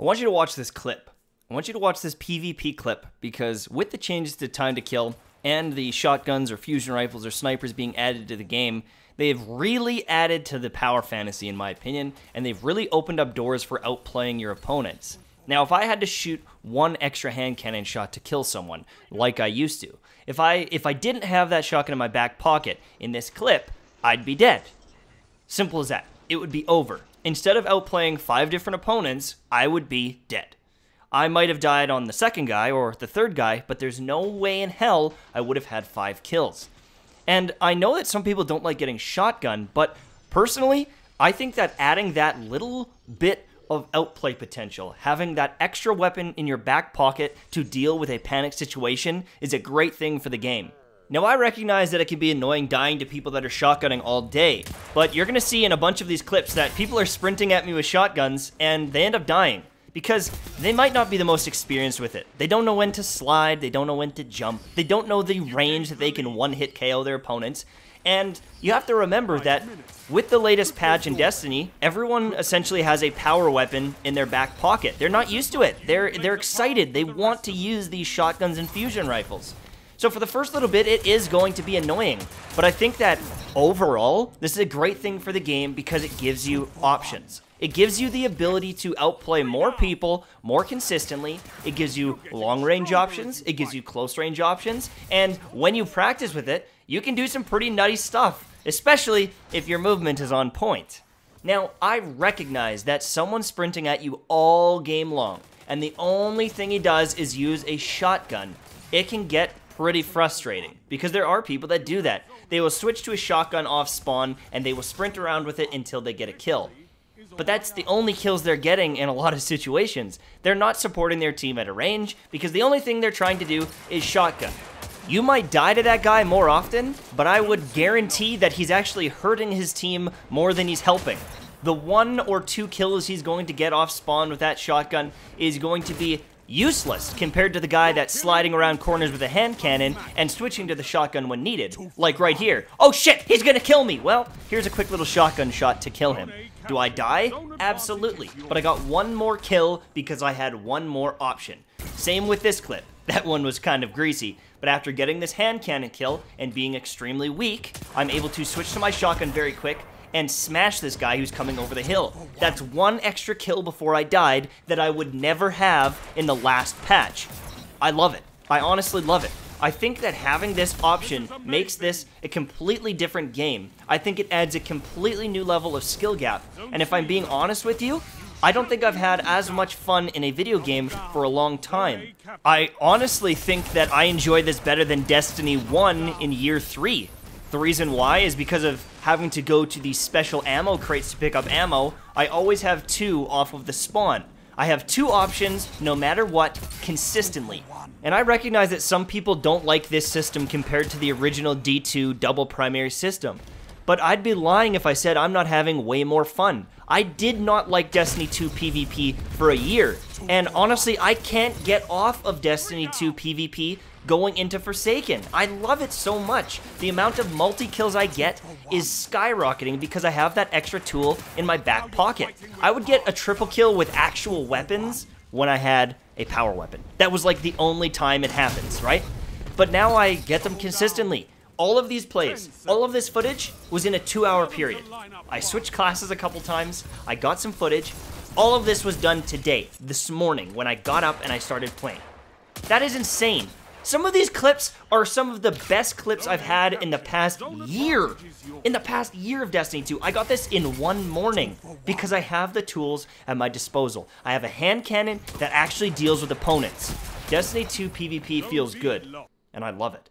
I want you to watch this clip. I want you to watch this PvP clip because with the changes to time to kill and the shotguns or fusion rifles or snipers being added to the game, they've really added to the power fantasy in my opinion, and they've really opened up doors for outplaying your opponents. Now, if I had to shoot one extra hand cannon shot to kill someone, like I used to, if I if I didn't have that shotgun in my back pocket in this clip, I'd be dead. Simple as that. It would be over. Instead of outplaying five different opponents, I would be dead. I might have died on the second guy or the third guy, but there's no way in hell I would have had five kills. And I know that some people don't like getting shotgun, but personally, I think that adding that little bit of outplay potential, having that extra weapon in your back pocket to deal with a panic situation is a great thing for the game. Now, I recognize that it can be annoying dying to people that are shotgunning all day, but you're gonna see in a bunch of these clips that people are sprinting at me with shotguns and they end up dying because they might not be the most experienced with it. They don't know when to slide, they don't know when to jump, they don't know the range that they can one hit KO their opponents. And you have to remember that with the latest patch in Destiny, everyone essentially has a power weapon in their back pocket. They're not used to it. They're they're excited. They want to use these shotguns and fusion rifles. So for the first little bit, it is going to be annoying. But I think that overall, this is a great thing for the game because it gives you options. It gives you the ability to outplay more people more consistently. It gives you long range options. It gives you close range options. And when you practice with it, you can do some pretty nutty stuff, especially if your movement is on point. Now, I recognize that someone's sprinting at you all game long, and the only thing he does is use a shotgun. It can get pretty frustrating because there are people that do that. They will switch to a shotgun off spawn and they will sprint around with it until they get a kill. But that's the only kills they're getting in a lot of situations. They're not supporting their team at a range because the only thing they're trying to do is shotgun. You might die to that guy more often, but I would guarantee that he's actually hurting his team more than he's helping. The one or two kills he's going to get off spawn with that shotgun is going to be useless compared to the guy that's sliding around corners with a hand cannon and switching to the shotgun when needed. Like right here. Oh shit, he's gonna kill me! Well, here's a quick little shotgun shot to kill him. Do I die? Absolutely. But I got one more kill because I had one more option. Same with this clip. That one was kind of greasy, but after getting this hand cannon kill and being extremely weak, I'm able to switch to my shotgun very quick, and smash this guy who's coming over the hill. That's one extra kill before I died that I would never have in the last patch. I love it. I honestly love it. I think that having this option makes this a completely different game. I think it adds a completely new level of skill gap. And if I'm being honest with you, I don't think I've had as much fun in a video game for a long time. I honestly think that I enjoy this better than Destiny 1 in year 3. The reason why is because of having to go to these special ammo crates to pick up ammo, I always have two off of the spawn. I have two options, no matter what, consistently. And I recognize that some people don't like this system compared to the original D2 double primary system. But I'd be lying if I said I'm not having way more fun. I did not like Destiny 2 PvP for a year, and honestly, I can't get off of Destiny 2 PvP going into Forsaken. I love it so much. The amount of multi-kills I get is skyrocketing because I have that extra tool in my back pocket. I would get a triple kill with actual weapons when I had a power weapon. That was like the only time it happens, right? But now I get them consistently. All of these plays, all of this footage was in a two hour period. I switched classes a couple times, I got some footage. All of this was done today, this morning, when I got up and I started playing. That is insane. Some of these clips are some of the best clips I've had in the past year. In the past year of Destiny 2, I got this in one morning because I have the tools at my disposal. I have a hand cannon that actually deals with opponents. Destiny 2 PvP feels good, and I love it.